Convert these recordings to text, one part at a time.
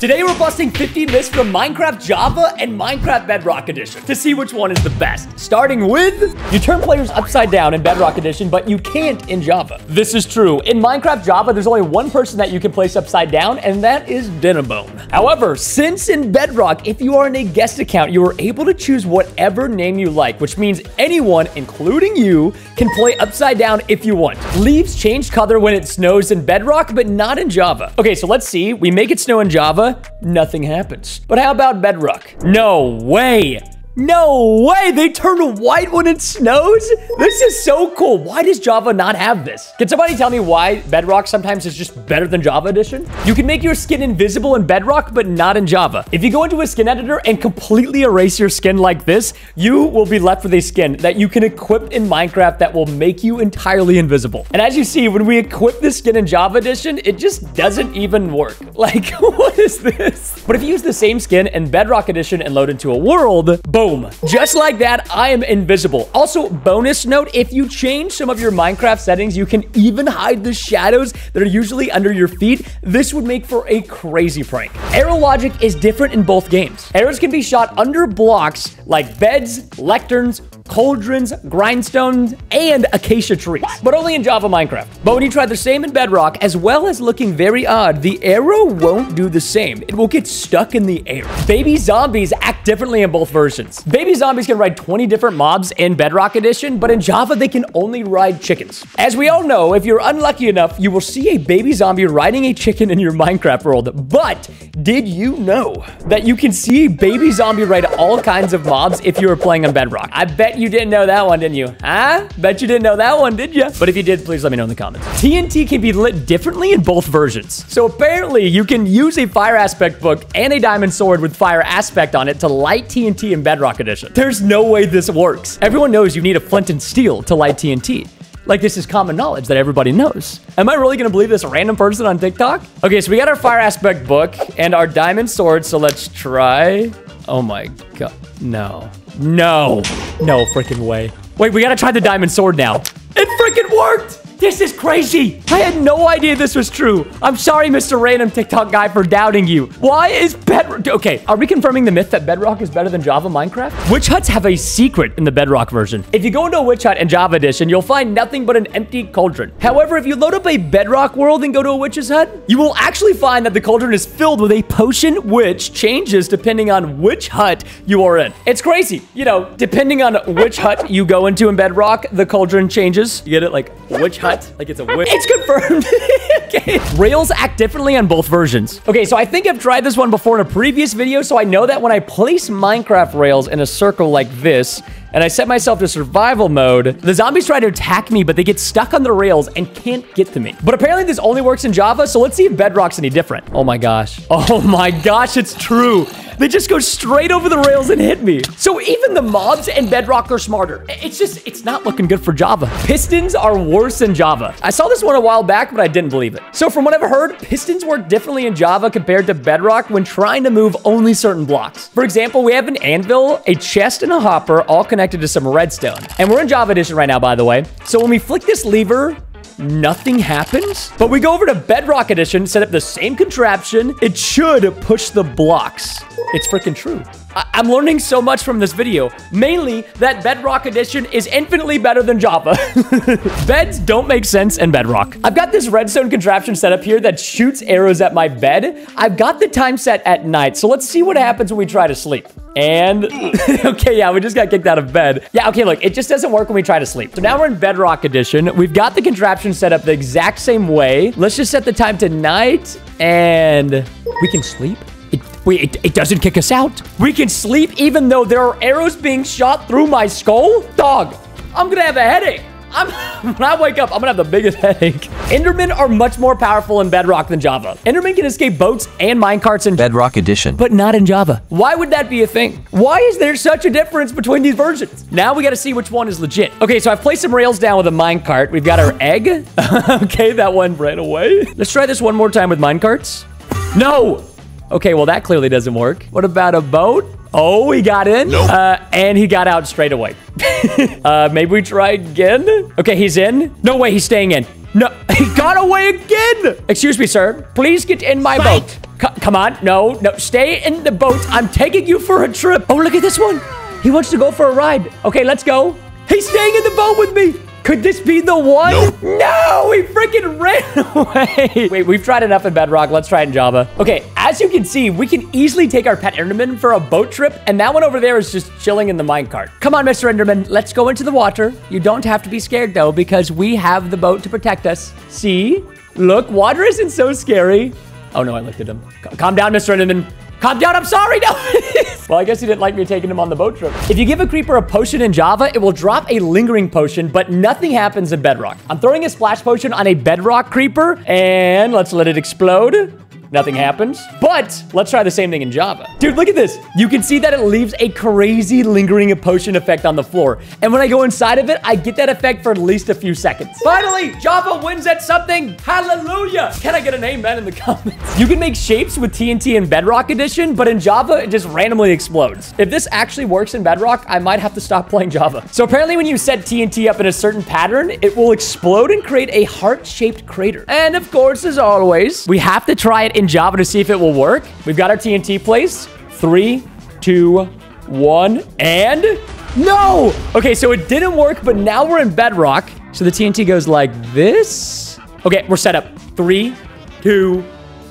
Today we're busting 50 myths from Minecraft Java and Minecraft Bedrock Edition to see which one is the best. Starting with, you turn players upside down in Bedrock Edition, but you can't in Java. This is true. In Minecraft Java, there's only one person that you can place upside down, and that is Dinnerbone. However, since in Bedrock, if you are in a guest account, you are able to choose whatever name you like, which means anyone, including you, can play upside down if you want. Leaves change color when it snows in Bedrock, but not in Java. Okay, so let's see. We make it snow in Java nothing happens. But how about Bedrock? No way. No way, they turn white when it snows? This is so cool. Why does Java not have this? Can somebody tell me why Bedrock sometimes is just better than Java Edition? You can make your skin invisible in Bedrock, but not in Java. If you go into a skin editor and completely erase your skin like this, you will be left with a skin that you can equip in Minecraft that will make you entirely invisible. And as you see, when we equip this skin in Java Edition, it just doesn't even work. Like, what is this? But if you use the same skin in Bedrock Edition and load into a world, boom, Boom. Just like that, I am invisible. Also, bonus note, if you change some of your Minecraft settings, you can even hide the shadows that are usually under your feet. This would make for a crazy prank. Arrow logic is different in both games. Arrows can be shot under blocks like beds, lecterns, cauldrons, grindstones, and acacia trees, but only in Java Minecraft. But when you try the same in Bedrock, as well as looking very odd, the arrow won't do the same. It will get stuck in the air. Baby zombies act differently in both versions. Baby zombies can ride 20 different mobs in Bedrock Edition, but in Java, they can only ride chickens. As we all know, if you're unlucky enough, you will see a baby zombie riding a chicken in your Minecraft world. But did you know that you can see baby zombie ride all kinds of mobs if you are playing on Bedrock? I bet you didn't know that one, didn't you? Huh? Bet you didn't know that one, did you? But if you did, please let me know in the comments. TNT can be lit differently in both versions. So apparently, you can use a fire aspect book and a diamond sword with fire aspect on it to light TNT in Bedrock Edition. There's no way this works. Everyone knows you need a flint and steel to light TNT. Like this is common knowledge that everybody knows. Am I really gonna believe this random person on TikTok? Okay, so we got our fire aspect book and our diamond sword, so let's try. Oh my god, no. No. No freaking way. Wait, we gotta try the diamond sword now. It freaking worked! This is crazy. I had no idea this was true. I'm sorry, Mr. Random TikTok guy, for doubting you. Why is Bedrock... Okay, are we confirming the myth that Bedrock is better than Java Minecraft? Witch huts have a secret in the Bedrock version. If you go into a witch hut in Java Edition, you'll find nothing but an empty cauldron. However, if you load up a Bedrock world and go to a witch's hut, you will actually find that the cauldron is filled with a potion which changes depending on which hut you are in. It's crazy. You know, depending on which hut you go into in Bedrock, the cauldron changes. You get it? Like, which hut cut. Like it's a whip. It's confirmed. okay. Rails act differently on both versions. Okay, so I think I've tried this one before in a previous video, so I know that when I place Minecraft rails in a circle like this, and I set myself to survival mode, the zombies try to attack me, but they get stuck on the rails and can't get to me. But apparently this only works in Java, so let's see if Bedrock's any different. Oh my gosh. Oh my gosh, it's true. They just go straight over the rails and hit me. So even the mobs and Bedrock are smarter. It's just, it's not looking good for Java. Pistons are worse than Java. I saw this one a while back, but I didn't believe it. So from what I've heard, pistons work differently in Java compared to Bedrock when trying to move only certain blocks. For example, we have an anvil, a chest, and a hopper all connected to some redstone. And we're in Java Edition right now, by the way. So when we flick this lever, nothing happens. But we go over to Bedrock Edition, set up the same contraption. It should push the blocks. It's freaking true. I am learning so much from this video. Mainly that Bedrock Edition is infinitely better than Java. Beds don't make sense in Bedrock. I've got this redstone contraption set up here that shoots arrows at my bed. I've got the time set at night. So let's see what happens when we try to sleep. And, okay, yeah, we just got kicked out of bed. Yeah, okay, look, it just doesn't work when we try to sleep. So now we're in Bedrock Edition. We've got the contraption set up the exact same way. Let's just set the time to night and we can sleep. It, wait, it, it, doesn't kick us out. We can sleep even though there are arrows being shot through my skull? Dog, I'm gonna have a headache. I'm, when I wake up, I'm gonna have the biggest headache. Endermen are much more powerful in Bedrock than Java. Endermen can escape boats and minecarts in Bedrock Edition, but not in Java. Why would that be a thing? Why is there such a difference between these versions? Now we gotta see which one is legit. Okay, so I've placed some rails down with a minecart. We've got our egg. okay, that one ran away. Let's try this one more time with minecarts. No! Okay, well, that clearly doesn't work. What about a boat? Oh, he got in. Nope. Uh, and he got out straight away. uh, maybe we try again? Okay, he's in. No way, he's staying in. No, he got away again. Excuse me, sir. Please get in my boat. C come on. No, no. Stay in the boat. I'm taking you for a trip. Oh, look at this one. He wants to go for a ride. Okay, let's go. He's staying in the boat with me. Could this be the one? Nope. No, we freaking ran away. Wait, we've tried enough in Bedrock. Let's try it in Java. Okay, as you can see, we can easily take our pet Enderman for a boat trip, and that one over there is just chilling in the minecart. Come on, Mr. Enderman, let's go into the water. You don't have to be scared, though, because we have the boat to protect us. See? Look, water isn't so scary. Oh, no, I looked at him. Calm down, Mr. Enderman. Calm down, I'm sorry, no. well, I guess he didn't like me taking him on the boat trip. If you give a creeper a potion in Java, it will drop a lingering potion, but nothing happens in Bedrock. I'm throwing a splash potion on a Bedrock creeper, and let's let it explode. Nothing happens. But let's try the same thing in Java. Dude, look at this. You can see that it leaves a crazy lingering potion effect on the floor. And when I go inside of it, I get that effect for at least a few seconds. Finally, Java wins at something. Hallelujah. Can I get an amen in the comments? You can make shapes with TNT in Bedrock Edition, but in Java, it just randomly explodes. If this actually works in Bedrock, I might have to stop playing Java. So apparently when you set TNT up in a certain pattern, it will explode and create a heart-shaped crater. And of course, as always, we have to try it in Java to see if it will work. We've got our TNT placed. Three, two, one, and no! Okay, so it didn't work, but now we're in Bedrock. So the TNT goes like this. Okay, we're set up. Three, two,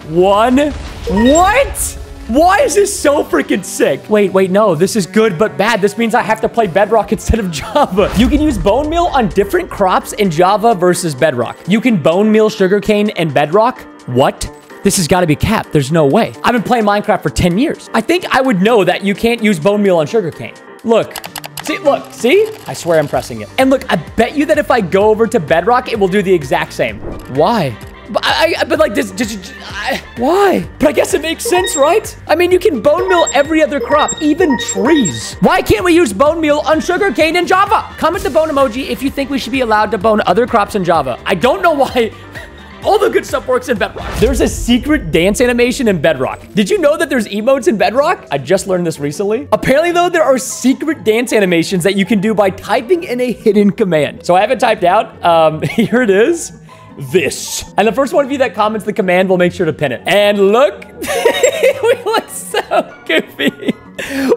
one. What? Why is this so freaking sick? Wait, wait, no, this is good but bad. This means I have to play Bedrock instead of Java. You can use bone meal on different crops in Java versus Bedrock. You can bone meal sugarcane in Bedrock. What? This has got to be capped. There's no way. I've been playing Minecraft for 10 years. I think I would know that you can't use bone meal on sugarcane. Look, See, look, see? I swear I'm pressing it. And look, I bet you that if I go over to Bedrock, it will do the exact same. Why? But, I, I, but like this, just, I, why? But I guess it makes sense, right? I mean, you can bone meal every other crop, even trees. Why can't we use bone meal on sugarcane in Java? Comment the bone emoji if you think we should be allowed to bone other crops in Java. I don't know why all the good stuff works in Bedrock. There's a secret dance animation in Bedrock. Did you know that there's emotes in Bedrock? I just learned this recently. Apparently, though, there are secret dance animations that you can do by typing in a hidden command. So I have it typed out. Um, here it is this. And the first one of you that comments the command will make sure to pin it. And look, we look so goofy.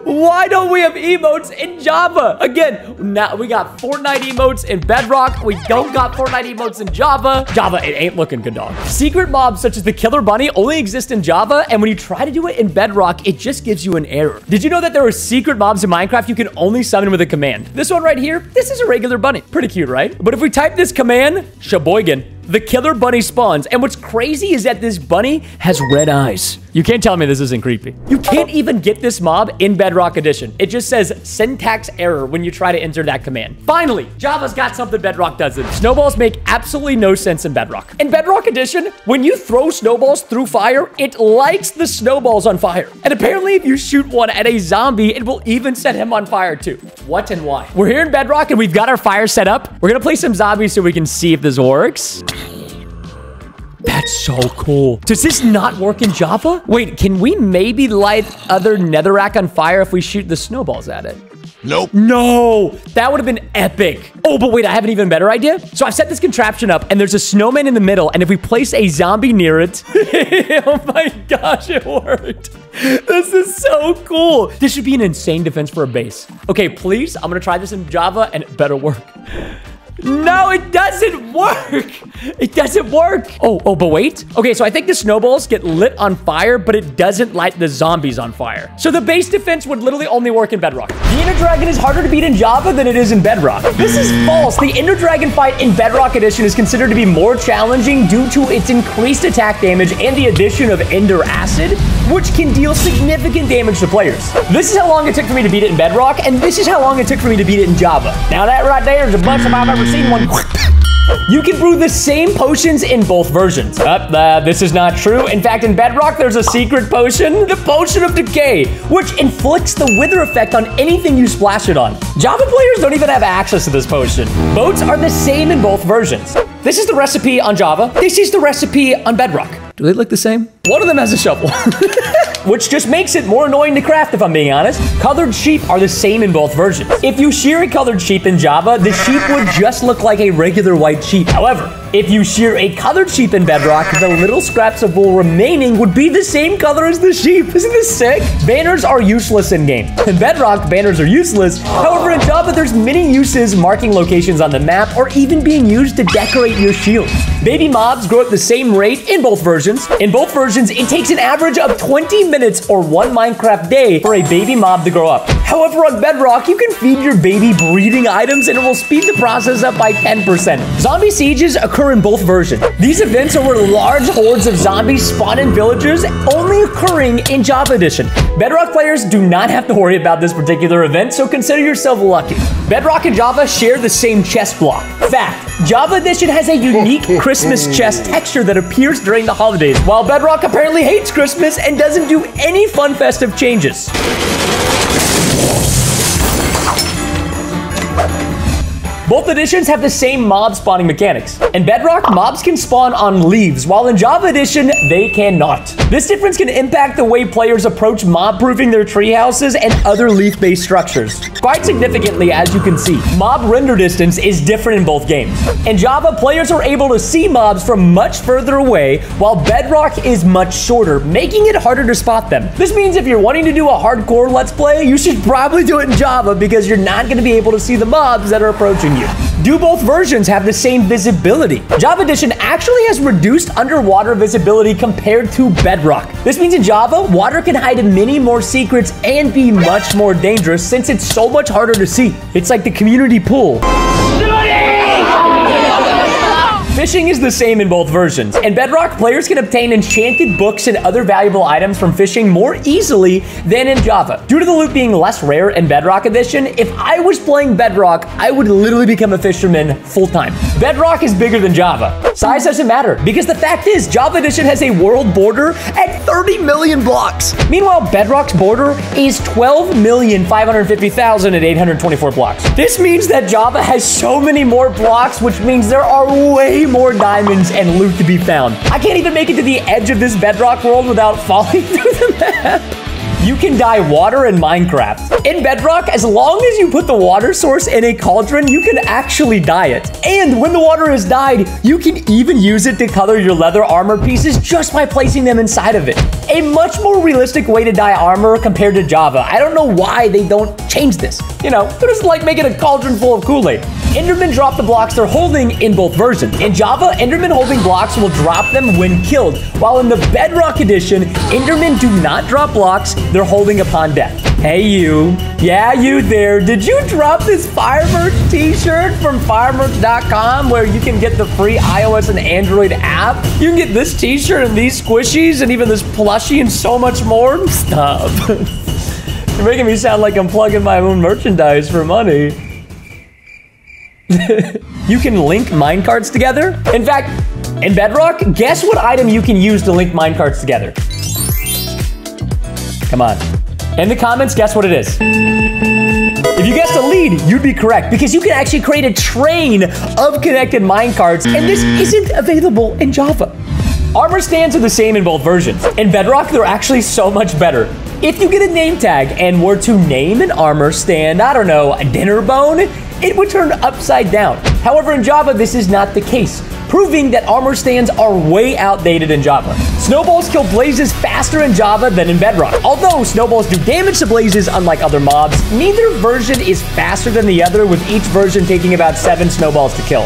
Why don't we have emotes in Java? Again, now we got Fortnite emotes in Bedrock. We don't got Fortnite emotes in Java. Java, it ain't looking good, dog. Secret mobs such as the Killer Bunny only exist in Java, and when you try to do it in Bedrock, it just gives you an error. Did you know that there are secret mobs in Minecraft you can only summon with a command? This one right here, this is a regular bunny. Pretty cute, right? But if we type this command, Sheboygan, the killer bunny spawns. And what's crazy is that this bunny has red eyes. You can't tell me this isn't creepy. You can't even get this mob in Bedrock Edition. It just says syntax error when you try to enter that command. Finally, Java's got something Bedrock doesn't. Snowballs make absolutely no sense in Bedrock. In Bedrock Edition, when you throw snowballs through fire, it lights the snowballs on fire. And apparently, if you shoot one at a zombie, it will even set him on fire too. What and why? We're here in Bedrock and we've got our fire set up. We're gonna play some zombies so we can see if this works. That's so cool. Does this not work in Java? Wait, can we maybe light other netherrack on fire if we shoot the snowballs at it? Nope. No, that would have been epic. Oh, but wait, I have an even better idea. So I've set this contraption up and there's a snowman in the middle. And if we place a zombie near it, oh my gosh, it worked. This is so cool. This should be an insane defense for a base. Okay, please, I'm gonna try this in Java and it better work. No, it doesn't work. It doesn't work. Oh, oh, but wait. Okay, so I think the snowballs get lit on fire, but it doesn't light the zombies on fire. So the base defense would literally only work in Bedrock. The Ender Dragon is harder to beat in Java than it is in Bedrock. This is false. The Ender Dragon fight in Bedrock Edition is considered to be more challenging due to its increased attack damage and the addition of Ender Acid, which can deal significant damage to players. This is how long it took for me to beat it in Bedrock, and this is how long it took for me to beat it in Java. Now that right there is a bunch of I've ever seen one. You can brew the same potions in both versions. Uh, uh, this is not true. In fact, in Bedrock, there's a secret potion, the Potion of Decay, which inflicts the wither effect on anything you splash it on. Java players don't even have access to this potion. Boats are the same in both versions. This is the recipe on Java. This is the recipe on Bedrock. Do they look the same? One of them has a shovel. Which just makes it more annoying to craft if I'm being honest. Colored sheep are the same in both versions. If you shear a colored sheep in Java, the sheep would just look like a regular white sheep. However, If you shear a colored sheep in Bedrock, the little scraps of wool remaining would be the same color as the sheep. Isn't this sick? Banners are useless in game. In Bedrock, banners are useless. However, in Java, there's many uses marking locations on the map or even being used to decorate your shields. Baby mobs grow at the same rate in both versions. In both versions, it takes an average of 20 minutes or one Minecraft day for a baby mob to grow up. However, on Bedrock, you can feed your baby breeding items and it will speed the process up by 10%. Zombie sieges occur in both versions. These events are where large hordes of zombies spawn in villages, only occurring in Java Edition. Bedrock players do not have to worry about this particular event, so consider yourself lucky. Bedrock and Java share the same chest block. Fact, Java Edition has a unique Christmas chest texture that appears during the holidays, while Bedrock apparently hates Christmas and doesn't do any fun festive changes. Both editions have the same mob spawning mechanics. In Bedrock, mobs can spawn on leaves, while in Java Edition, they cannot. This difference can impact the way players approach mob-proofing their tree houses and other leaf-based structures. Quite significantly, as you can see, mob render distance is different in both games. In Java, players are able to see mobs from much further away, while Bedrock is much shorter, making it harder to spot them. This means if you're wanting to do a hardcore Let's Play, you should probably do it in Java because you're not going to be able to see the mobs that are approaching you you. Do both versions have the same visibility? Java Edition actually has reduced underwater visibility compared to Bedrock. This means in Java, water can hide many more secrets and be much more dangerous since it's so much harder to see. It's like the community pool. Fishing is the same in both versions. In Bedrock, players can obtain enchanted books and other valuable items from fishing more easily than in Java. Due to the loot being less rare in Bedrock Edition, if I was playing Bedrock, I would literally become a fisherman full-time. Bedrock is bigger than Java. Size doesn't matter, because the fact is, Java Edition has a world border at 30 million blocks. Meanwhile, Bedrock's border is 12,550,824 blocks. This means that Java has so many more blocks, which means there are way more diamonds and loot to be found. I can't even make it to the edge of this bedrock world without falling through the map. You can dye water in Minecraft. In Bedrock, as long as you put the water source in a cauldron, you can actually dye it. And when the water is dyed, you can even use it to color your leather armor pieces just by placing them inside of it. A much more realistic way to dye armor compared to Java. I don't know why they don't change this. You know, they're just like making a cauldron full of Kool-Aid. Endermen drop the blocks they're holding in both versions. In Java, Endermen holding blocks will drop them when killed, while in the Bedrock edition, Endermen do not drop blocks, they're holding upon death. Hey you, yeah you there, did you drop this Firemerch t-shirt from firemerch.com where you can get the free iOS and Android app? You can get this t-shirt and these squishies and even this plushie and so much more? Stop. You're making me sound like I'm plugging my own merchandise for money. you can link minecarts together. In fact, in Bedrock, guess what item you can use to link minecarts together? Come on. In the comments, guess what it is? If you guessed a lead, you'd be correct because you can actually create a train of connected minecarts, and this isn't available in Java. Armor stands are the same in both versions. In Bedrock, they're actually so much better. If you get a name tag and were to name an armor stand, I don't know, a Dinnerbone, it would turn upside down. However, in Java, this is not the case, proving that armor stands are way outdated in Java. Snowballs kill blazes faster in Java than in Bedrock. Although snowballs do damage to blazes unlike other mobs, neither version is faster than the other, with each version taking about seven snowballs to kill.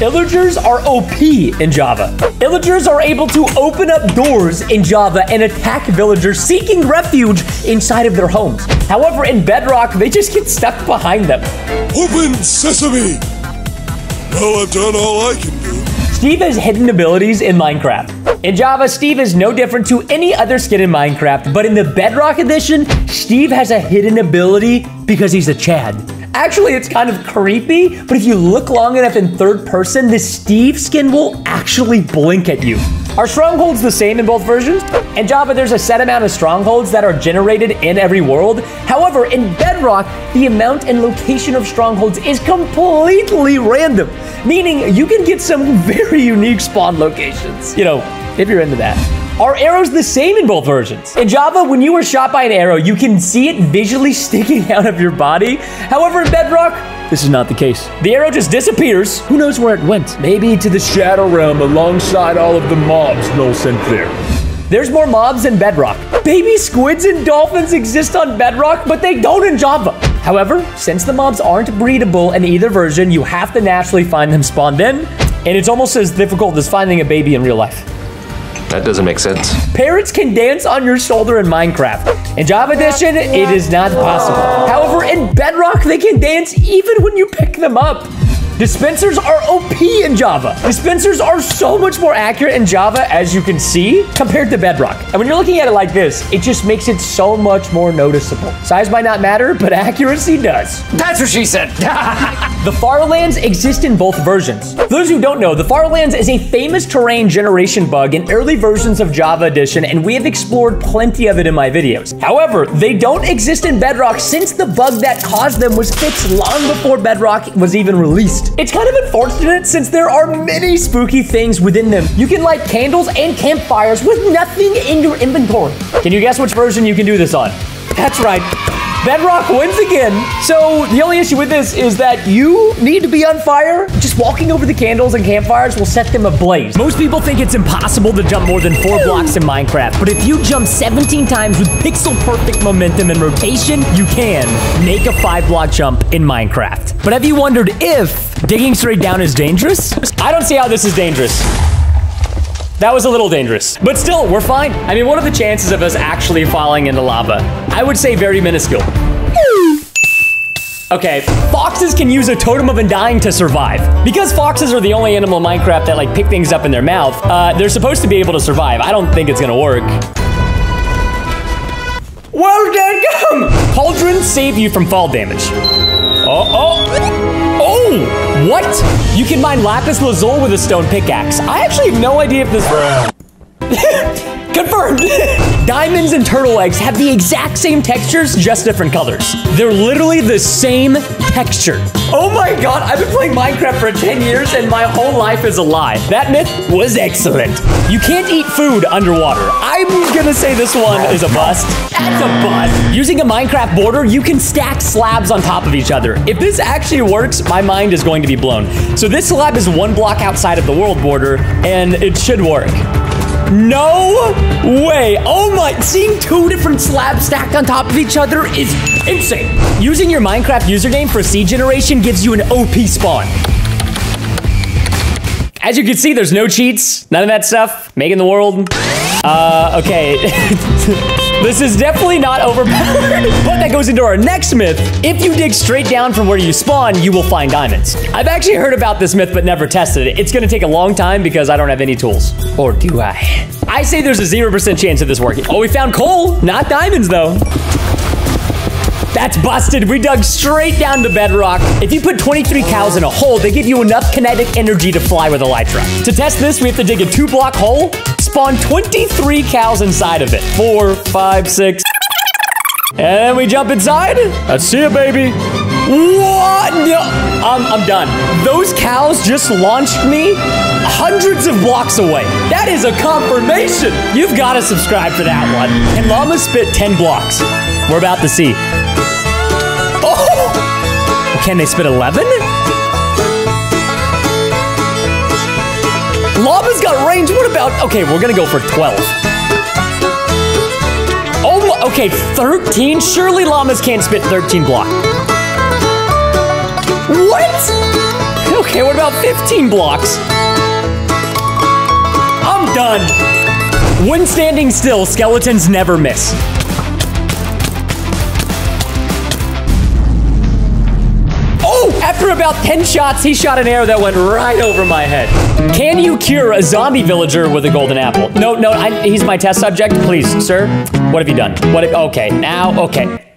Illagers are OP in Java. Illagers are able to open up doors in Java and attack villagers seeking refuge inside of their homes. However, in Bedrock, they just get stuck behind them. Open sesame! Well, I've done all I can do. Steve has hidden abilities in Minecraft. In Java, Steve is no different to any other skin in Minecraft, but in the Bedrock edition, Steve has a hidden ability because he's a Chad. Actually, it's kind of creepy, but if you look long enough in third person, the Steve skin will actually blink at you. Are strongholds the same in both versions? In Java, there's a set amount of strongholds that are generated in every world. However, in Bedrock, the amount and location of strongholds is completely random, meaning you can get some very unique spawn locations. You know, if you're into that. Are arrows the same in both versions? In Java, when you are shot by an arrow, you can see it visually sticking out of your body. However, in Bedrock, this is not the case. The arrow just disappears. Who knows where it went? Maybe to the Shadow Realm alongside all of the mobs Null sent there. There's more mobs in Bedrock. Baby squids and dolphins exist on Bedrock, but they don't in Java. However, since the mobs aren't breedable in either version, you have to naturally find them spawned in, and it's almost as difficult as finding a baby in real life. That doesn't make sense. Parrots can dance on your shoulder in Minecraft. In Java Edition, it is not possible. However, in Bedrock, they can dance even when you pick them up. Dispensers are OP in Java. Dispensers are so much more accurate in Java, as you can see, compared to Bedrock. And when you're looking at it like this, it just makes it so much more noticeable. Size might not matter, but accuracy does. That's what she said. the Farlands exist in both versions. For those who don't know, the Farlands is a famous terrain generation bug in early versions of Java Edition, and we have explored plenty of it in my videos. However, they don't exist in Bedrock since the bug that caused them was fixed long before Bedrock was even released. It's kind of unfortunate since there are many spooky things within them. You can light candles and campfires with nothing in your inventory. Can you guess which version you can do this on? That's right. Bedrock wins again. So the only issue with this is that you need to be on fire. Just walking over the candles and campfires will set them ablaze. Most people think it's impossible to jump more than four blocks in Minecraft, but if you jump 17 times with pixel perfect momentum and rotation, you can make a five block jump in Minecraft. But have you wondered if digging straight down is dangerous? I don't see how this is dangerous. That was a little dangerous. But still, we're fine. I mean, what are the chances of us actually falling into lava? I would say very minuscule. Okay, foxes can use a totem of undying to survive. Because foxes are the only animal in Minecraft that like pick things up in their mouth, uh, they're supposed to be able to survive. I don't think it's gonna work. Well, come! Cauldrons save you from fall damage. Oh, oh, oh! What? You can mine lapis lazuli with a stone pickaxe. I actually have no idea if this. Confirmed! Diamonds and turtle eggs have the exact same textures, just different colors. They're literally the same texture. Oh my god, I've been playing Minecraft for 10 years and my whole life is a lie. That myth was excellent. You can't eat food underwater. I'm gonna say this one is a bust. That's a bust. Using a Minecraft border, you can stack slabs on top of each other. If this actually works, my mind is going to be blown. So this slab is one block outside of the world border, and it should work. No way. Oh my, seeing two different slabs stacked on top of each other is insane. Using your Minecraft username for seed generation gives you an OP spawn. As you can see, there's no cheats, none of that stuff. Making the world. Uh, okay. This is definitely not overpowered, but that goes into our next myth. If you dig straight down from where you spawn, you will find diamonds. I've actually heard about this myth, but never tested it. It's gonna take a long time because I don't have any tools. Or do I? I say there's a 0% chance of this working. Oh, we found coal, not diamonds though. That's busted. We dug straight down to bedrock. If you put 23 cows in a hole, they give you enough kinetic energy to fly with Elytra. To test this, we have to dig a two block hole, spawn 23 cows inside of it. Four, five, six. And then we jump inside. Let's see it, baby. What? No, I'm, I'm done. Those cows just launched me hundreds of blocks away. That is a confirmation. You've got to subscribe for that one. And llama spit 10 blocks. We're about to see. Oh! Can they spit 11? About... Okay, we're to go for 12. Oh, okay, 13? Surely llamas can't spit 13 block. What? Okay, what about 15 blocks? I'm done. When standing still, skeletons never miss. After about 10 shots, he shot an arrow that went right over my head. Can you cure a zombie villager with a golden apple? No, no, I, he's my test subject. Please, sir. What have you done? What? Have, okay, now, okay.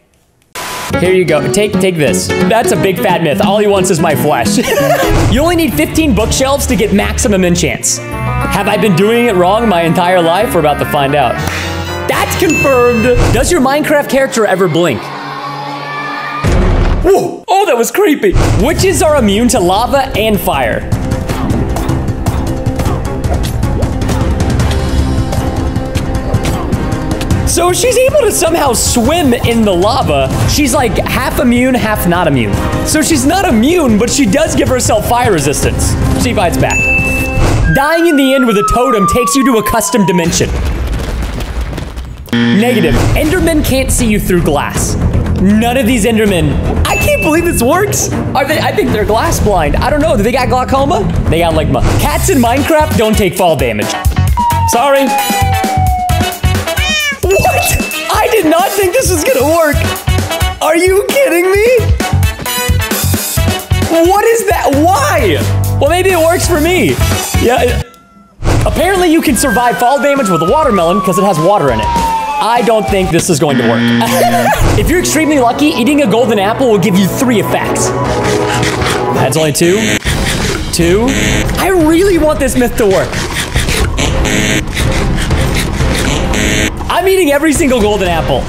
Here you go. Take take this. That's a big fat myth. All he wants is my flesh. you only need 15 bookshelves to get maximum enchants. Have I been doing it wrong my entire life? We're about to find out. That's confirmed. Does your Minecraft character ever blink? Oh, that was creepy. Witches are immune to lava and fire. So she's able to somehow swim in the lava. She's like half immune, half not immune. So she's not immune, but she does give herself fire resistance. She fights back. Dying in the end with a totem takes you to a custom dimension. Negative. Endermen can't see you through glass. None of these Endermen. I can't believe this works. Are they? I think they're glass blind. I don't know. Do they got glaucoma? They got ligma. Cats in Minecraft don't take fall damage. Sorry. What? I did not think this was gonna work. Are you kidding me? What is that? Why? Well, maybe it works for me. Yeah. Apparently, you can survive fall damage with a watermelon because it has water in it. I don't think this is going to work. if you're extremely lucky, eating a golden apple will give you three effects. That's only two. Two. I really want this myth to work. I'm eating every single golden apple.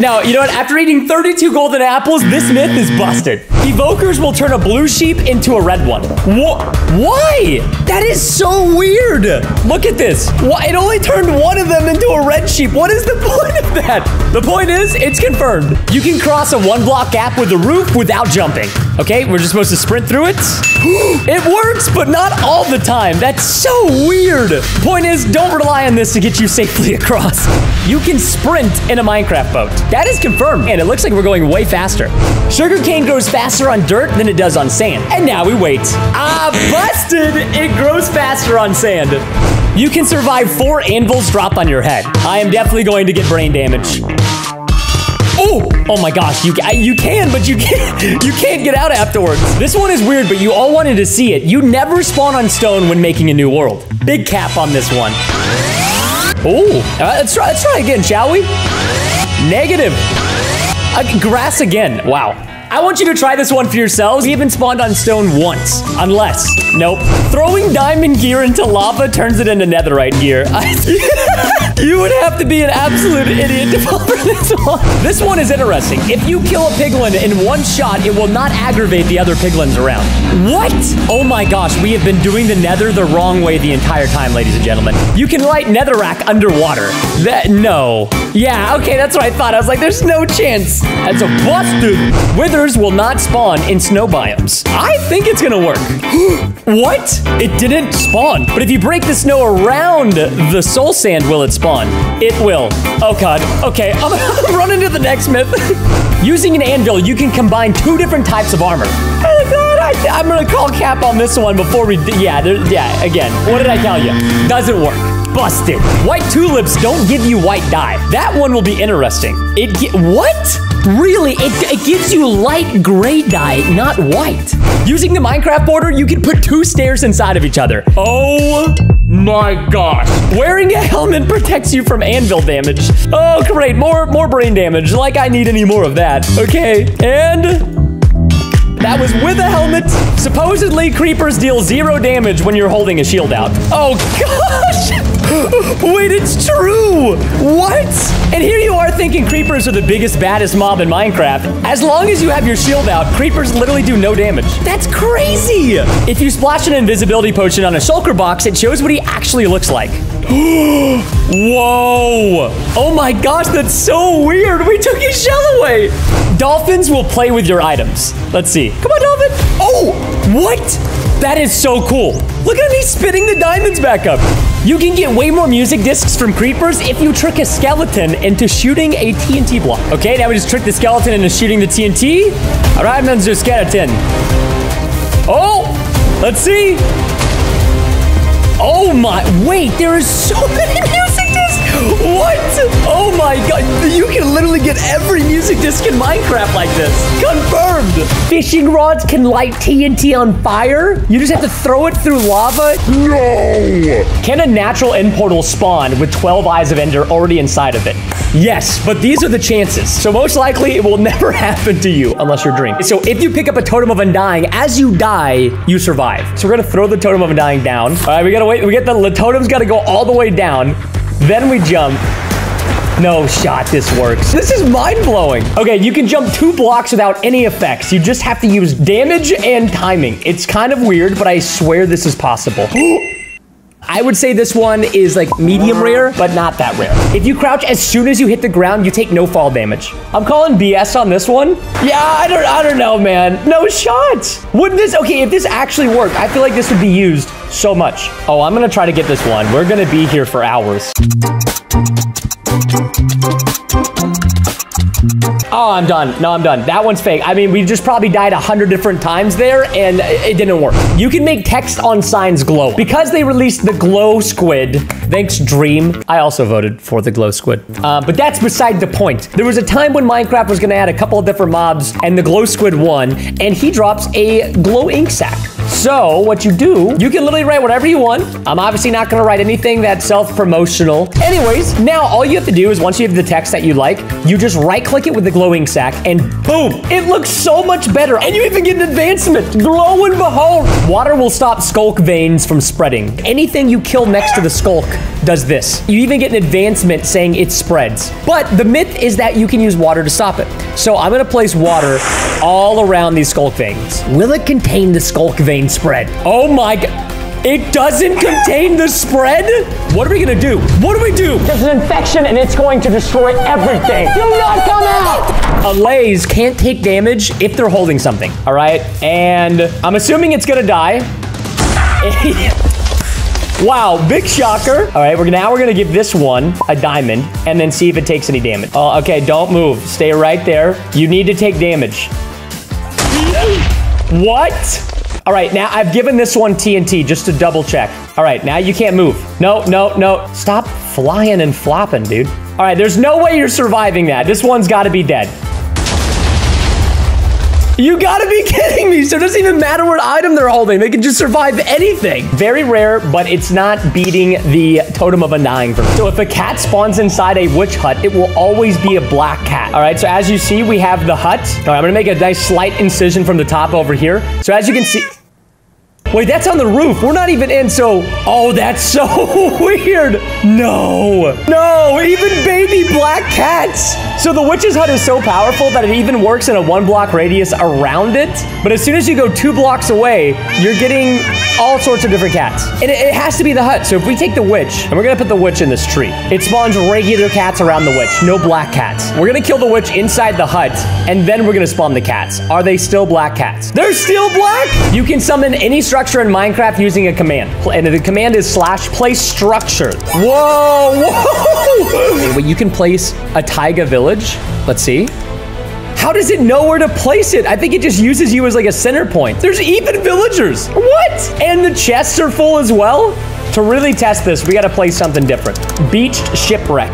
Now, you know what? After eating 32 golden apples, this myth is busted. Evokers will turn a blue sheep into a red one. Wha- Why? That is so weird. Look at this. Why? It only turned one of them into a red sheep. What is the point of that? The point is, it's confirmed. You can cross a one block gap with the roof without jumping. Okay, we're just supposed to sprint through it. it works, but not all the time. That's so weird. Point is, don't rely on this to get you safely across. You can sprint in a Minecraft boat. That is confirmed, and it looks like we're going way faster. Sugarcane grows faster on dirt than it does on sand. And now we wait. Ah, busted! It grows faster on sand. You can survive four anvils dropped on your head. I am definitely going to get brain damage. Oh, oh my gosh, you ca- you can, but you can't you can't get out afterwards. This one is weird, but you all wanted to see it. You never spawn on stone when making a new world. Big cap on this one. Oh, let's try let's try again, shall we? Negative. Uh, grass again. Wow. I want you to try this one for yourselves. We haven't spawned on stone once. Unless, nope. Throwing diamond gear into lava turns it into netherite gear. you would have to be an absolute idiot to fall for this one. This one is interesting. If you kill a piglin in one shot, it will not aggravate the other piglins around. What? Oh my gosh, we have been doing the nether the wrong way the entire time, ladies and gentlemen. You can light netherrack underwater. That, no. Yeah, okay, that's what I thought. I was like, there's no chance. That's a busted. Withers will not spawn in snow biomes. I think it's gonna work. what? It didn't spawn. But if you break the snow around the soul sand, will it spawn? It will. Oh god. Okay, I'm gonna run into the next myth. Using an anvil, you can combine two different types of armor. Oh god, I, I'm gonna call cap on this one before we. Yeah, there, yeah. Again, what did I tell you? Doesn't work busted. White tulips don't give you white dye. That one will be interesting. It gi- what? Really? It, it gives you light gray dye, not white. Using the Minecraft border, you can put two stairs inside of each other. Oh my gosh. Wearing a helmet protects you from anvil damage. Oh, great. More more brain damage. Like I need any more of that. Okay. And that was with a helmet. Supposedly, creepers deal zero damage when you're holding a shield out. Oh gosh! Wait, it's true! What? And here you are thinking creepers are the biggest, baddest mob in Minecraft. As long as you have your shield out, creepers literally do no damage. That's crazy! If you splash an invisibility potion on a shulker box, it shows what he actually looks like. Whoa! Oh my gosh, that's so weird. We took his shell away. Dolphins will play with your items. Let's see. Come on, dolphin. Oh, what? That is so cool. Look at he's spitting the diamonds back up. You can get way more music discs from creepers if you trick a skeleton into shooting a TNT block. Okay, now we just trick the skeleton into shooting the TNT. All right, do skeleton. Oh, let's see. Oh my, wait, there is so many. What? Oh my god, you can literally get every music disc in Minecraft like this. Confirmed. Fishing rods can light TNT on fire? You just have to throw it through lava? No. Can a natural end portal spawn with 12 eyes of ender already inside of it? Yes, but these are the chances. So most likely it will never happen to you unless you're dreaming. So if you pick up a totem of undying, as you die, you survive. So we're gonna throw the totem of undying down. All right, we gotta wait. We get the, the totem's gotta go all the way down. Then we jump. No shot this works. This is mind-blowing. Okay, you can jump two blocks without any effects. You just have to use damage and timing. It's kind of weird, but I swear this is possible. I would say this one is like medium rare, but not that rare. If you crouch as soon as you hit the ground, you take no fall damage. I'm calling BS on this one. Yeah, I don't, I don't know, man. No shots. Wouldn't this, okay, if this actually worked, I feel like this would be used so much. Oh, I'm gonna try to get this one. We're gonna be here for hours. Oh, I'm done. No, I'm done. That one's fake. I mean, we just probably died a hundred different times there, and it didn't work. You can make text on signs glow. Because they released the glow squid, thanks Dream, I also voted for the glow squid. Uh, but that's beside the point. There was a time when Minecraft was gonna add a couple of different mobs, and the glow squid won, and he drops a glow ink sack. So what you do, you can literally write whatever you want. I'm obviously not gonna write anything that's self-promotional. Anyways, now all you have to do is once you have the text that you like, you just right click it with the glowing sack and boom, it looks so much better. And you even get an advancement, glow and behold. Water will stop sculk veins from spreading. Anything you kill next to the sculk does this. You even get an advancement saying it spreads. But the myth is that you can use water to stop it. So I'm gonna place water all around these sculk veins. Will it contain the sculk vein spread? Oh my god. It doesn't contain the spread? What are we gonna do? What do we do? There's an infection and it's going to destroy everything. Do not come out! Allays can't take damage if they're holding something, all right? And I'm assuming it's gonna die. Wow, big shocker. All right, we're now we're gonna give this one a diamond and then see if it takes any damage. Oh, okay, don't move. Stay right there. You need to take damage. What? All right, now I've given this one TNT just to double check. All right, now you can't move. No, no, no. Stop flying and flopping, dude. All right, there's no way you're surviving that. This one's got to be dead. You gotta be kidding me. So it doesn't even matter what item they're holding. They can just survive anything. Very rare, but it's not beating the Totem of Undying for me. So if a cat spawns inside a witch hut, it will always be a black cat. All right, so as you see, we have the hut. All right, I'm gonna make a nice slight incision from the top over here. So as you can see, Wait, that's on the roof. We're not even in, so... Oh, that's so weird. No. No, even baby black cats. So the witch's hut is so powerful that it even works in a one block radius around it. But as soon as you go two blocks away, you're getting all sorts of different cats. And it, it has to be the hut. So if we take the witch, and we're gonna put the witch in this tree, it spawns regular cats around the witch, no black cats. We're gonna kill the witch inside the hut, and then we're gonna spawn the cats. Are they still black cats? They're still black? You can summon any structure in Minecraft using a command. And the command is slash place structure. Whoa, whoa! Wait, you can place a taiga village. Let's see. How does it know where to place it? I think it just uses you as like a center point. There's even villagers. What? And the chests are full as well? To really test this, we gotta place something different. Beached shipwreck.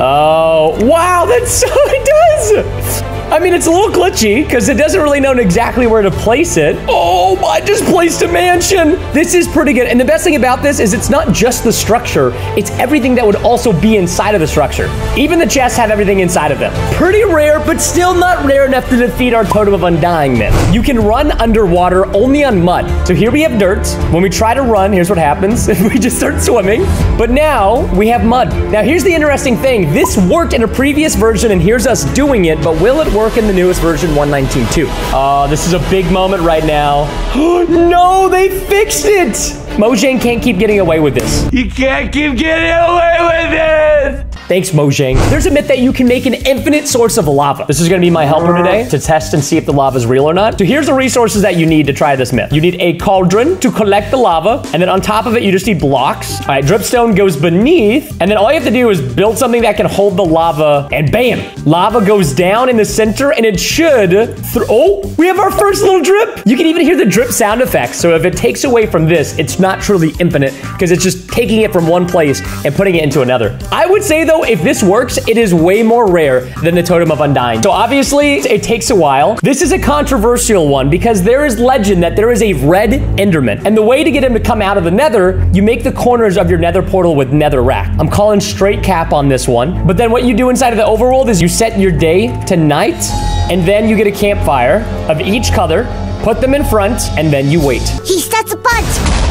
Oh, wow, that's so it does. I mean, it's a little glitchy because it doesn't really know exactly where to place it. Oh, I just placed a mansion. This is pretty good. And the best thing about this is it's not just the structure, it's everything that would also be inside of the structure. Even the chests have everything inside of them. Pretty rare, but still not rare enough to defeat our Totem of Undying myth. You can run underwater only on mud. So here we have dirt. When we try to run, here's what happens. we just start swimming. But now we have mud. Now here's the interesting thing. This worked in a previous version and here's us doing it, but will it work in the newest version 119.2. Oh, uh, this is a big moment right now. no, they fixed it! Mojang can't keep getting away with this. You can't keep getting away with this! Thanks, Mojang. There's a myth that you can make an infinite source of lava. This is gonna be my helper today to test and see if the lava is real or not. So here's the resources that you need to try this myth. You need a cauldron to collect the lava, and then on top of it, you just need blocks. All right, dripstone goes beneath, and then all you have to do is build something that can hold the lava, and bam, lava goes down in the center, and it should, oh, we have our first little drip. You can even hear the drip sound effects. So if it takes away from this, it's not truly infinite because it's just taking it from one place and putting it into another. I would say though, if this works, it is way more rare than the Totem of Undying. So obviously, it takes a while. This is a controversial one because there is legend that there is a red Enderman. And the way to get him to come out of the nether, you make the corners of your nether portal with netherrack. I'm calling straight cap on this one. But then what you do inside of the overworld is you set your day to night, and then you get a campfire of each color, put them in front, and then you wait. He starts a punch.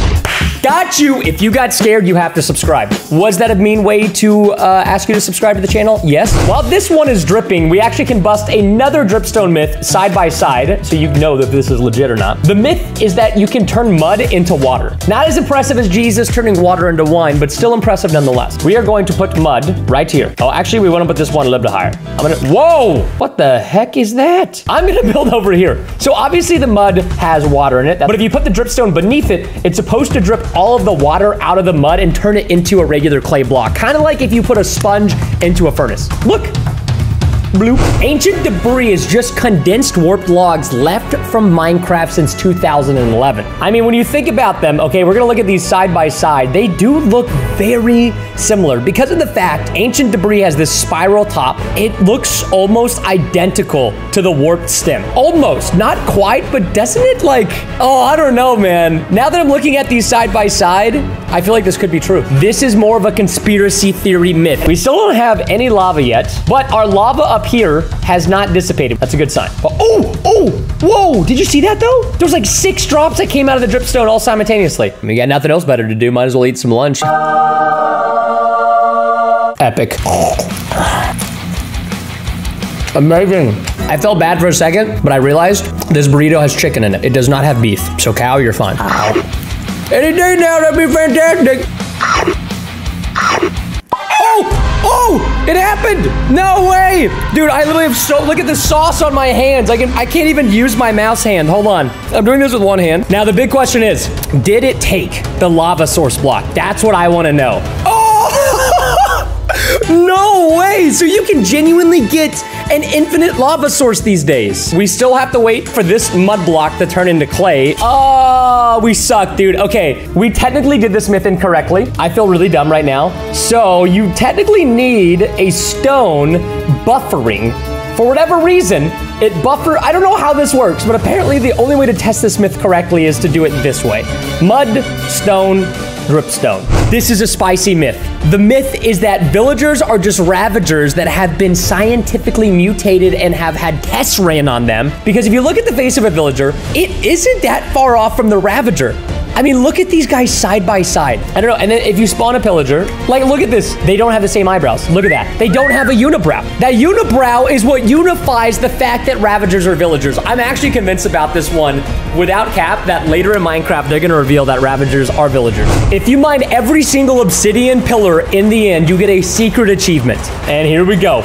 Got you. If you got scared, you have to subscribe. Was that a mean way to uh, ask you to subscribe to the channel? Yes. While this one is dripping, we actually can bust another dripstone myth side by side so you know that this is legit or not. The myth is that you can turn mud into water. Not as impressive as Jesus turning water into wine, but still impressive nonetheless. We are going to put mud right here. Oh, actually, we want to put this one a little bit higher. I'm gonna, whoa, what the heck is that? I'm gonna build over here. So obviously the mud has water in it, but if you put the dripstone beneath it, it's supposed to drip all of the water out of the mud and turn it into a regular clay block. Kind of like if you put a sponge into a furnace. Look, Bloop. Ancient debris is just condensed warped logs left from Minecraft since 2011. I mean, when you think about them, okay, we're gonna look at these side by side. They do look very similar because of the fact ancient debris has this spiral top. It looks almost identical to the warped stem. Almost, not quite, but doesn't it like, oh, I don't know, man. Now that I'm looking at these side by side, I feel like this could be true. This is more of a conspiracy theory myth. We still don't have any lava yet, but our lava up here has not dissipated. That's a good sign. Oh, oh, whoa. Did you see that though? There was like six drops that came out of the dripstone all simultaneously. We got nothing else better to do. Might as well eat some lunch. Epic. Amazing. I felt bad for a second, but I realized this burrito has chicken in it. It does not have beef. So cow, you're fine. Any day now, that'd be fantastic. Oh, oh, it happened. No way. Dude, I literally have so, look at the sauce on my hands. I can, I can't even use my mouse hand. Hold on. I'm doing this with one hand. Now, the big question is, did it take the lava source block? That's what I want to know. Oh, no way. So you can genuinely get an infinite lava source these days. We still have to wait for this mud block to turn into clay. Oh, we suck, dude. Okay, we technically did this myth incorrectly. I feel really dumb right now. So you technically need a stone buffering for whatever reason, it buffer. I don't know how this works, but apparently the only way to test this myth correctly is to do it this way mud, stone, dripstone. This is a spicy myth. The myth is that villagers are just ravagers that have been scientifically mutated and have had tests ran on them. Because if you look at the face of a villager, it isn't that far off from the ravager. I mean, look at these guys side by side. I don't know. And then if you spawn a pillager, like, look at this. They don't have the same eyebrows. Look at that. They don't have a unibrow. That unibrow is what unifies the fact that ravagers are villagers. I'm actually convinced about this one without cap that later in Minecraft, they're going to reveal that ravagers are villagers. If you mine every single obsidian pillar in the end, you get a secret achievement. And here we go.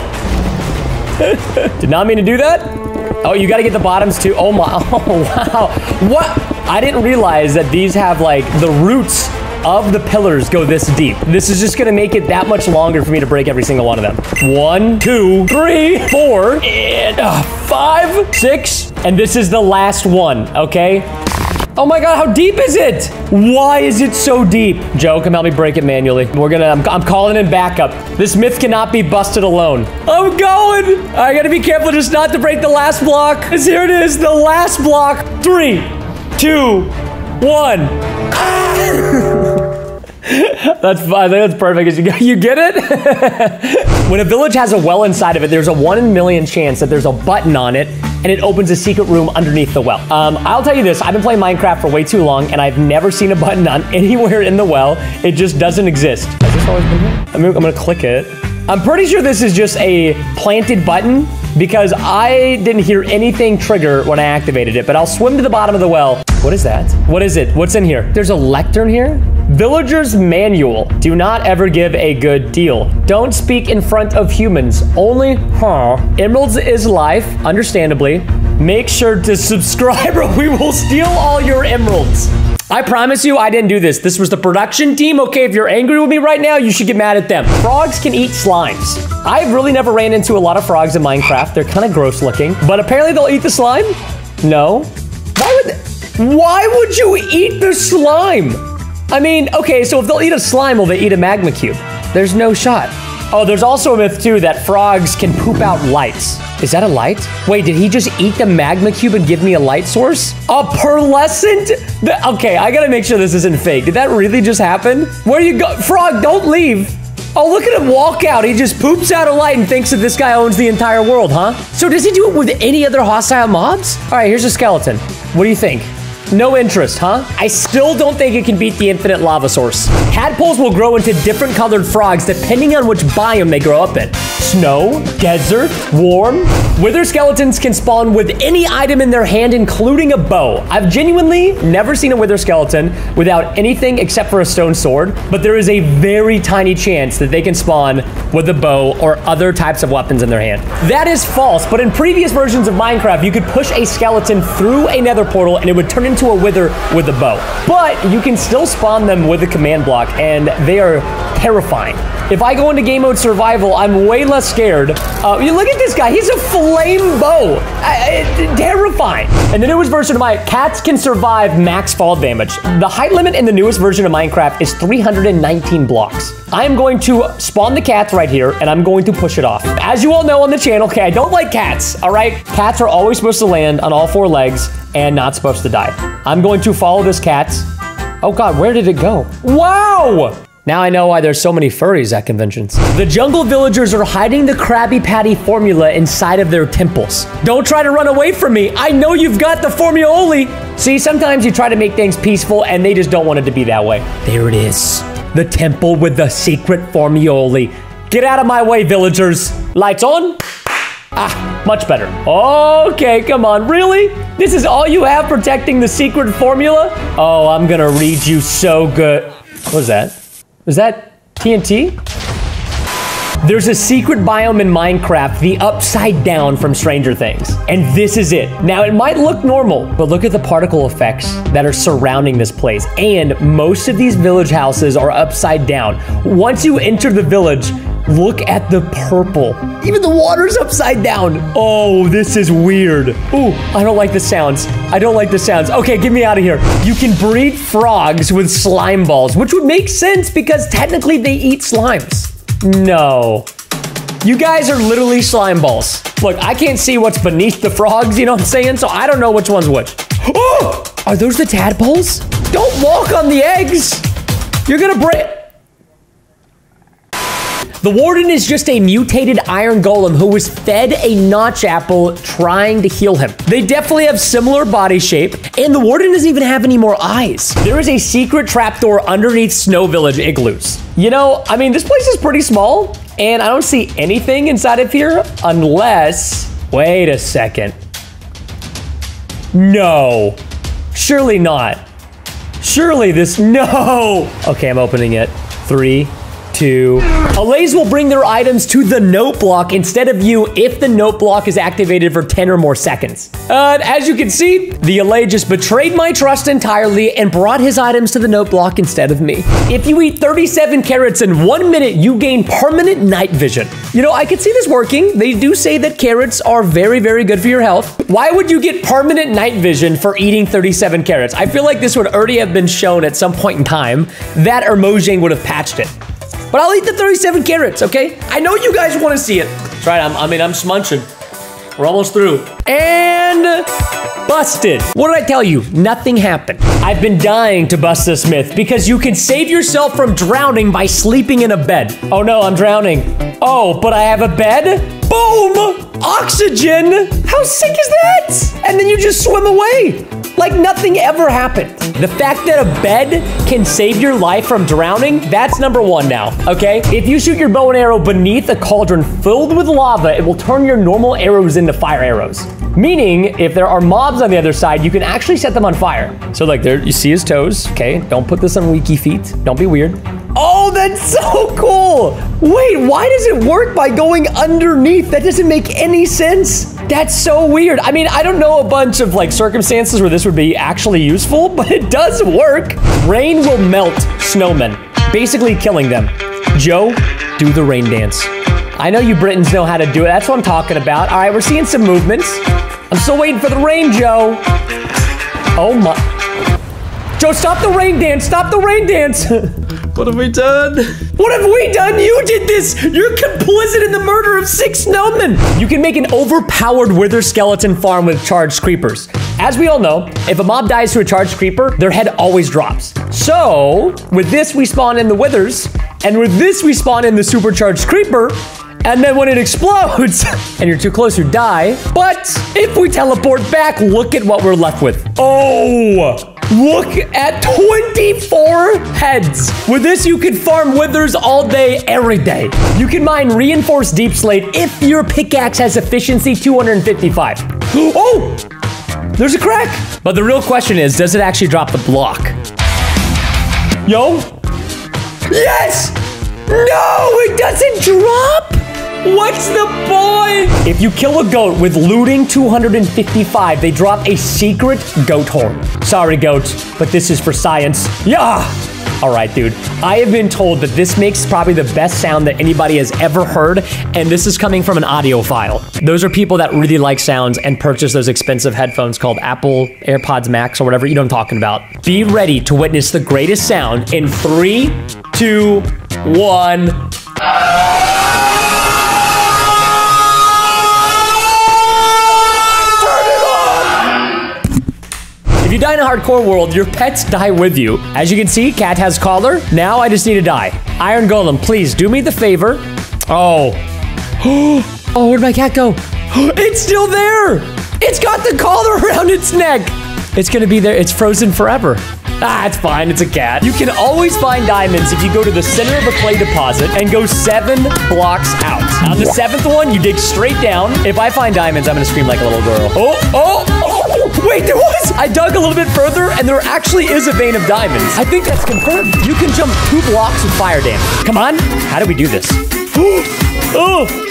Did not mean to do that. Oh, you got to get the bottoms too. Oh my, oh wow. What? I didn't realize that these have like the roots of the pillars go this deep. This is just gonna make it that much longer for me to break every single one of them. One, two, three, four, and uh, five, six, and this is the last one, okay? Oh my god, how deep is it? Why is it so deep? Joe, come help me break it manually. We're gonna, I'm, I'm calling in backup. This myth cannot be busted alone. I'm going! I gotta be careful just not to break the last block. Cause here it is, the last block. Three, two, one. That's fine. That's perfect. You, you get it? when a village has a well inside of it, there's a one in million chance that there's a button on it and it opens a secret room underneath the well. Um, I'll tell you this, I've been playing Minecraft for way too long and I've never seen a button on anywhere in the well. It just doesn't exist. Has this always been here? I'm, I'm gonna click it. I'm pretty sure this is just a planted button because I didn't hear anything trigger when I activated it, but I'll swim to the bottom of the well. What is that? What is it? What's in here? There's a lectern here? Villager's Manual. Do not ever give a good deal. Don't speak in front of humans. Only, huh? Emeralds is life, understandably. Make sure to subscribe or we will steal all your emeralds. I promise you, I didn't do this. This was the production team. Okay, if you're angry with me right now, you should get mad at them. Frogs can eat slimes. I've really never ran into a lot of frogs in Minecraft. They're kind of gross looking, but apparently they'll eat the slime. No. Why would, you eat the slime? I mean, okay, so if they'll eat a slime, will they eat a magma cube? There's no shot. Oh, there's also a myth too that frogs can poop out lights. Is that a light? Wait, did he just eat the magma cube and give me a light source? A pearlescent? The, okay, I gotta make sure this isn't fake. Did that really just happen? Where you go? Frog, don't leave. Oh, look at him walk out. He just poops out a light and thinks that this guy owns the entire world, huh? So does he do it with any other hostile mobs? All right, here's a skeleton. What do you think? No interest, huh? I still don't think it can beat the infinite lava source. Tadpoles will grow into different colored frogs depending on which biome they grow up in. Snow, desert, warm. Wither skeletons can spawn with any item in their hand, including a bow. I've genuinely never seen a wither skeleton without anything except for a stone sword, but there is a very tiny chance that they can spawn with a bow or other types of weapons in their hand. That is false, but in previous versions of Minecraft, you could push a skeleton through a nether portal and it would turn into a wither with a bow. But you can still spawn them with a command block, and they are terrifying. If I go into game mode survival, I'm way less scared. Uh, you look at this guy, he's a flame bow. I, I, terrifying. And the newest version of my cats can survive max fall damage. The height limit in the newest version of Minecraft is 319 blocks. I am going to spawn the cats right here and I'm going to push it off. As you all know on the channel, okay, I don't like cats, all right? Cats are always supposed to land on all four legs and not supposed to die. I'm going to follow this cat. Oh God, where did it go? Wow! Now I know why there's so many furries at conventions. The jungle villagers are hiding the Krabby Patty formula inside of their temples. Don't try to run away from me. I know you've got the formulaoli. See, sometimes you try to make things peaceful and they just don't want it to be that way. There it is. The temple with the secret formulaoli. Get out of my way, villagers. Lights on. Ah, much better. Okay, come on. Really? This is all you have protecting the secret formula? Oh, I'm gonna read you so good. What was that? Was that TNT? There's a secret biome in Minecraft, the Upside Down from Stranger Things. And this is it. Now, it might look normal, but look at the particle effects that are surrounding this place. And most of these village houses are upside down. Once you enter the village, Look at the purple. Even the water's upside down. Oh, this is weird. Ooh, I don't like the sounds. I don't like the sounds. Okay, get me out of here. You can breed frogs with slime balls, which would make sense because technically they eat slimes. No. You guys are literally slime balls. Look, I can't see what's beneath the frogs, you know what I'm saying? So I don't know which one's which. Oh! Are those the tadpoles? Don't walk on the eggs! You're gonna break... The Warden is just a mutated Iron Golem who was fed a Notch Apple trying to heal him. They definitely have similar body shape, and the Warden doesn't even have any more eyes. There is a secret trapdoor underneath Snow Village igloos. You know, I mean, this place is pretty small, and I don't see anything inside of here unless... Wait a second. No. Surely not. Surely this... No! Okay, I'm opening it. Three, two. Allays will bring their items to the note block instead of you if the note block is activated for 10 or more seconds. Uh, as you can see, the Allay just betrayed my trust entirely and brought his items to the note block instead of me. If you eat 37 carrots in one minute, you gain permanent night vision. You know, I could see this working. They do say that carrots are very, very good for your health. Why would you get permanent night vision for eating 37 carrots? I feel like this would already have been shown at some point in time. That or would have patched it. But I'll eat the 37 carrots, okay? I know you guys want to see it. That's right, I'm, I mean, I'm smunching. We're almost through. And busted. What did I tell you? Nothing happened. I've been dying to bust this myth because you can save yourself from drowning by sleeping in a bed. Oh no, I'm drowning. Oh, but I have a bed? Boom! Oxygen! How sick is that? And then you just swim away. Like nothing ever happened. The fact that a bed can save your life from drowning, that's number one now, okay? If you shoot your bow and arrow beneath a cauldron filled with lava, it will turn your normal arrows into fire arrows. Meaning, if there are mobs on the other side, you can actually set them on fire. So like there, you see his toes, okay? Don't put this on wiki feet. Don't be weird. Oh, that's so cool. Wait, why does it work by going underneath? That doesn't make any sense. That's so weird. I mean, I don't know a bunch of like circumstances where this would be actually useful, but it does work. Rain will melt snowmen, basically killing them. Joe, do the rain dance. I know you Britons know how to do it. That's what I'm talking about. All right, we're seeing some movements. I'm still waiting for the rain, Joe. Oh my. Joe, stop the rain dance. Stop the rain dance. What have we done? What have we done? You did this! You're complicit in the murder of six snowmen! You can make an overpowered wither skeleton farm with charged creepers. As we all know, if a mob dies to a charged creeper, their head always drops. So, with this we spawn in the withers, and with this we spawn in the supercharged creeper, And then when it explodes and you're too close, you die. But if we teleport back, look at what we're left with. Oh, look at 24 heads. With this, you can farm withers all day, every day. You can mine reinforced deepslate if your pickaxe has efficiency 255. Oh, there's a crack. But the real question is, does it actually drop the block? Yo. Yes! No, it doesn't drop! What's the point? If you kill a goat with looting 255, they drop a secret goat horn. Sorry, goats, but this is for science. Yeah! All right, dude. I have been told that this makes probably the best sound that anybody has ever heard, and this is coming from an audiophile. Those are people that really like sounds and purchase those expensive headphones called Apple AirPods Max or whatever. You know what I'm talking about. Be ready to witness the greatest sound in three, two, one. You die in a hardcore world, your pets die with you. As you can see, cat has collar. Now I just need to die. Iron Golem, please do me the favor. Oh. oh, where'd my cat go? It's still there. It's got the collar around its neck. It's gonna be there. It's frozen forever. Ah, it's fine. It's a cat. You can always find diamonds if you go to the center of a clay deposit and go seven blocks out. On the seventh one, you dig straight down. If I find diamonds, I'm gonna scream like a little girl. Oh, oh, oh. Wait, there was. I dug a little bit further, and there actually is a vein of diamonds. I think that's confirmed. You can jump two blocks with fire damage. Come on. How do we do this? oh.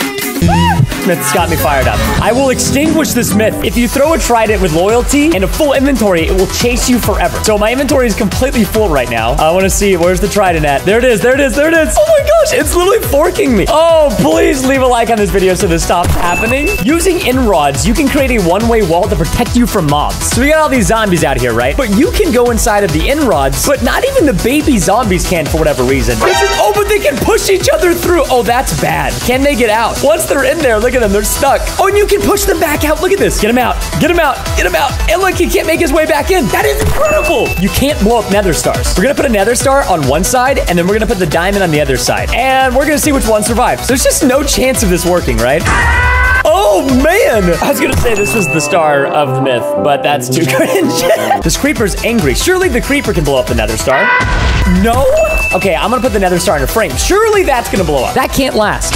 Myth's got me fired up. I will extinguish this myth. If you throw a trident with loyalty and a full inventory, it will chase you forever. So my inventory is completely full right now. I want to see where's the trident at. There it is. There it is. There it is. Oh my gosh, it's literally forking me. Oh, please leave a like on this video so this stops happening. Using end rods, you can create a one-way wall to protect you from mobs. So we got all these zombies out here, right? But you can go inside of the end rods, but not even the baby zombies can for whatever reason. Is, oh, but they can push each other through. Oh, that's bad. Can they get out? Once they're in there, look at them. They're stuck. Oh, and you can push them back out. Look at this. Get him out. Get him out. Get him out. And look, he can't make his way back in. That is incredible. You can't blow up nether stars. We're going to put a nether star on one side, and then we're going to put the diamond on the other side. And we're going to see which one survives. There's just no chance of this working, right? Oh man! I was gonna say this was the star of the myth, but that's too cringe. this creeper's angry. Surely the creeper can blow up the nether star. No? Okay, I'm gonna put the nether star in a frame. Surely that's gonna blow up. That can't last.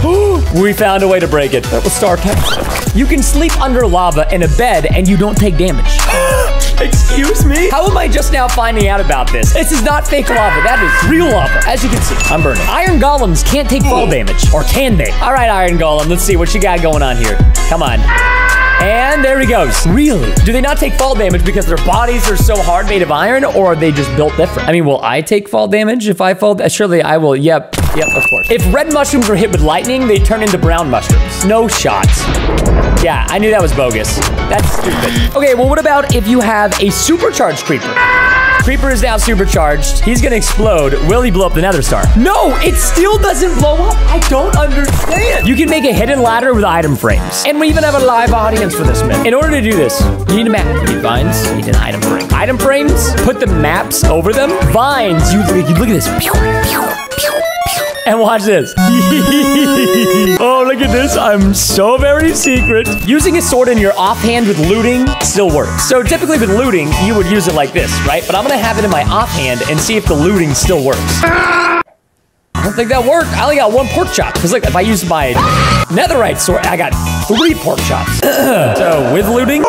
we found a way to break it. That was star text. You can sleep under lava in a bed and you don't take damage. Excuse me? How am I just now finding out about this? This is not fake lava. That is real lava. As you can see, I'm burning. Iron golems can't take fall oh. damage. Or can they? All right, Iron Golem. Let's see what you got going on here. Come on. And there he goes. Really? Do they not take fall damage because their bodies are so hard made of iron or are they just built different? I mean, will I take fall damage if I fall? Surely I will. Yep. Yep, of course. If red mushrooms are hit with lightning, they turn into brown mushrooms. No shots. Yeah, I knew that was bogus. That's stupid. Okay, well, what about if you have a supercharged creeper? Creeper is now supercharged. He's gonna explode. Will he blow up the nether star? No, it still doesn't blow up. I don't understand. You can make a hidden ladder with item frames. And we even have a live audience for this. In order to do this, you need a map. You need vines, you need an item frame. Item frames, put the maps over them. Vines, you, you look at this. Pew, pew, pew. And watch this. oh, look at this. I'm so very secret. Using a sword in your offhand with looting still works. So typically with looting, you would use it like this, right? But I'm gonna have it in my offhand and see if the looting still works. I don't think that worked. I only got one pork chop. Because look, if I use my netherite sword, I got three pork chops. so with looting,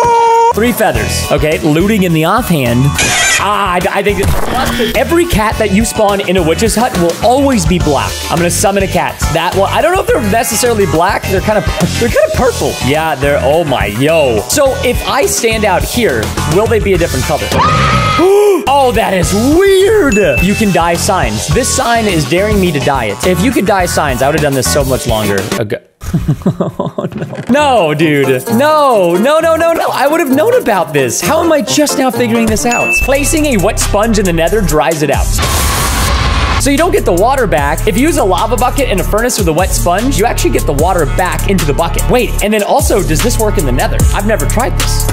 three feathers. Okay, looting in the offhand. Ah, I, I think every cat that you spawn in a witch's hut will always be black. I'm gonna summon a cat. That well, I don't know if they're necessarily black. They're kind of they're kind of purple. Yeah, they're oh my yo. So if I stand out here, will they be a different color? Oh, that is weird. You can dye signs. This sign is daring me to dye it. If you could dye signs, I would have done this so much longer ago. Oh, no. No, dude. No, no, no, no, no. I would have known about this. How am I just now figuring this out? Placing a wet sponge in the nether dries it out. So you don't get the water back. If you use a lava bucket and a furnace with a wet sponge, you actually get the water back into the bucket. Wait, and then also, does this work in the nether? I've never tried this.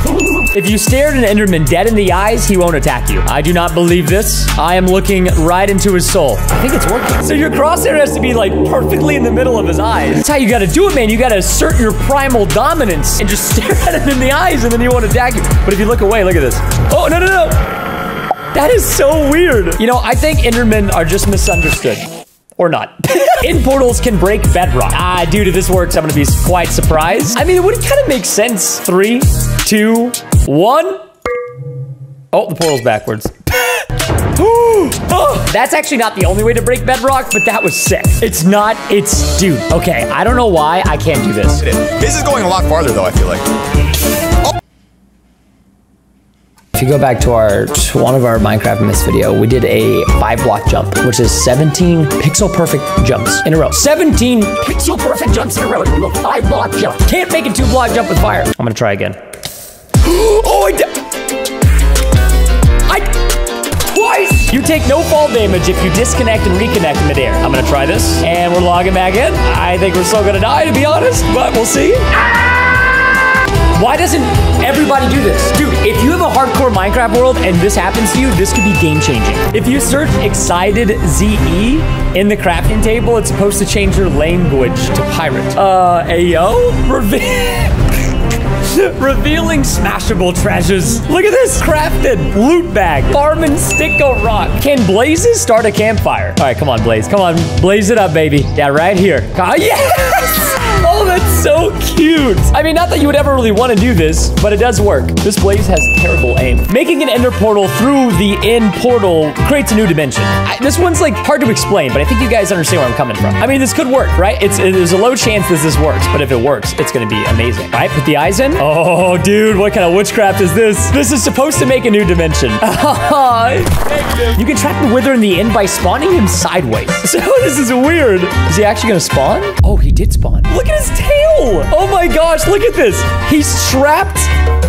If you stared an Enderman dead in the eyes, he won't attack you. I do not believe this. I am looking right into his soul. I think it's working. So your crosshair has to be like perfectly in the middle of his eyes. That's how you gotta do it, man. You gotta assert your primal dominance and just stare at him in the eyes and then he won't attack you. But if you look away, look at this. Oh, no, no, no. That is so weird. You know, I think Endermen are just misunderstood. Or not. End portals can break bedrock. Ah, dude, if this works, I'm gonna be quite surprised. I mean, it would kind of make sense. Three, two, one. Oh, the portal's backwards. oh, that's actually not the only way to break bedrock, but that was sick. It's not, it's, dude, okay, I don't know why I can't do this. This is going a lot farther, though, I feel like. If you go back to our to one of our Minecraft Myths video, we did a five block jump, which is 17 pixel perfect jumps in a row. 17 pixel perfect jumps in a row. Do a five block jump. Can't make a two block jump with fire. I'm gonna try again. oh, I did. I twice. You take no fall damage if you disconnect and reconnect in midair. I'm gonna try this, and we're logging back in. I think we're still gonna die, to be honest, but we'll see. Why doesn't everybody do this? Dude, if you have a hardcore Minecraft world and this happens to you, this could be game changing. If you search excited ZE in the crafting table, it's supposed to change your language to pirate. Uh, ayo? Reveal. Revealing smashable treasures. Look at this. Crafted loot bag. Farming stick of rock. Can blazes start a campfire? All right, come on, Blaze. Come on. Blaze it up, baby. Yeah, right here. Ah, yes! So cute. I mean, not that you would ever really want to do this, but it does work. This blaze has terrible aim. Making an ender portal through the end portal creates a new dimension. I, this one's like hard to explain, but I think you guys understand where I'm coming from. I mean, this could work, right? It's There's a low chance that this works, but if it works, it's going to be amazing. All right, put the eyes in. Oh, dude, what kind of witchcraft is this? This is supposed to make a new dimension. you can trap the wither in the end by spawning him sideways. So this is weird. Is he actually going to spawn? Oh, he did spawn. Look at his tail. Oh my gosh, look at this. He's trapped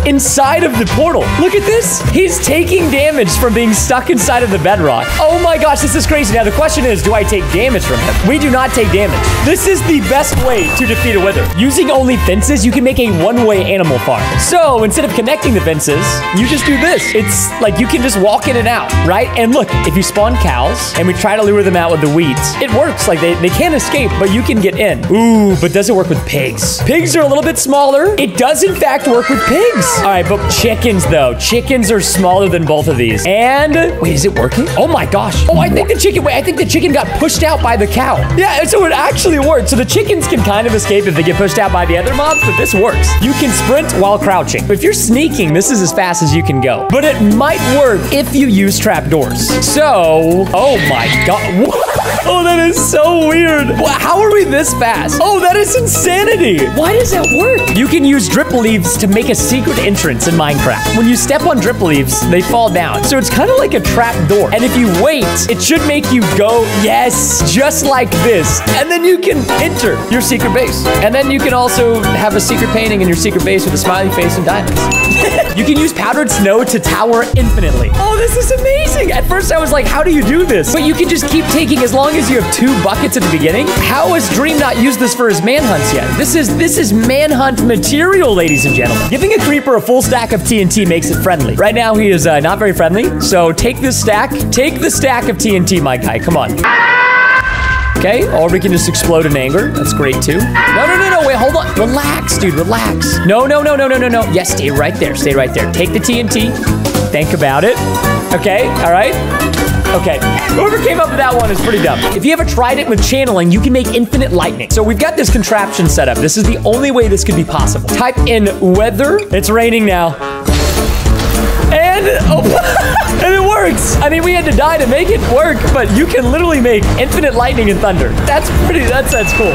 inside of the portal. Look at this. He's taking damage from being stuck inside of the bedrock. Oh my gosh, this is crazy. Now, the question is, do I take damage from him? We do not take damage. This is the best way to defeat a wither. Using only fences, you can make a one-way animal farm. So instead of connecting the fences, you just do this. It's like you can just walk in and out, right? And look, if you spawn cows and we try to lure them out with the weeds, it works. Like they, they can't escape, but you can get in. Ooh, but does it work with pigs? Pigs are a little bit smaller. It does in fact work with pigs. All right, but chickens though. Chickens are smaller than both of these. And wait, is it working? Oh my gosh. Oh, I think the chicken, wait, I think the chicken got pushed out by the cow. Yeah, so it actually worked. So the chickens can kind of escape if they get pushed out by the other mobs, but this works. You can sprint while crouching. If you're sneaking, this is as fast as you can go. But it might work if you use trapdoors. So, oh my god. Oh, that is so weird. How are we this fast? Oh, that is insanity. Why does that work? You can use dripleaves to make a secret entrance in Minecraft. When you step on dripleaves, they fall down. So it's kind of like a trap door. And if you wait, it should make you go, yes, just like this. And then you can enter your secret base. And then you can also have a secret painting in your secret base with a smiley face and diamonds. you can use powdered snow to tower infinitely. Oh, this is amazing. At first I was like, how do you do this? But you can just keep taking as long as you have two buckets at the beginning. How has Dream not used this for his manhunts yet? This is this is manhunt material, ladies and gentlemen. Giving a creeper a full stack of TNT makes it friendly. Right now he is uh, not very friendly. So take this stack. Take the stack of TNT, my guy. Come on. Okay, or we can just explode in anger. That's great too. No, no, no, no, wait, hold on. Relax, dude, relax. No, no, no, no, no, no, no. Yes, stay right there, stay right there. Take the TNT, think about it. Okay, all right. Okay, whoever came up with that one is pretty dumb. If you ever tried it with channeling, you can make infinite lightning. So we've got this contraption set up. This is the only way this could be possible. Type in weather. It's raining now. And, oh, and it works. I mean, we had to die to make it work, but you can literally make infinite lightning and thunder. That's pretty, that's, that's cool.